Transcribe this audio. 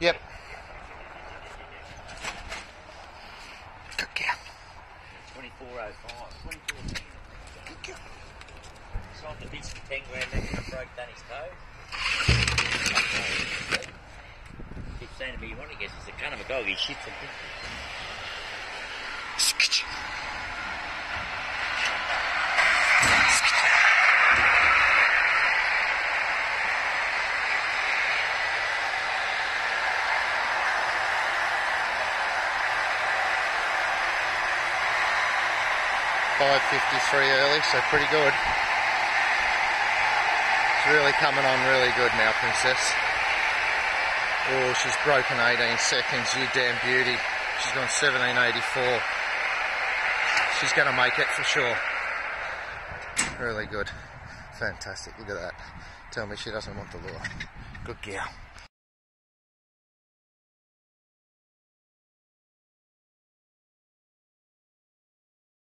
Yep. Good girl. 2405. 2410. Sold the bits for 10 grand, then I broke Danny's toe. Keeps saying to me, you want to guess it's a kind of a dog, he shits and pisses. Five fifty three early, so pretty good. It's really coming on really good now, Princess. Oh, she's broken 18 seconds, you damn beauty. She's gone 1784. She's going to make it for sure. Really good. Fantastic. Look at that. Tell me she doesn't want the lure. Good girl.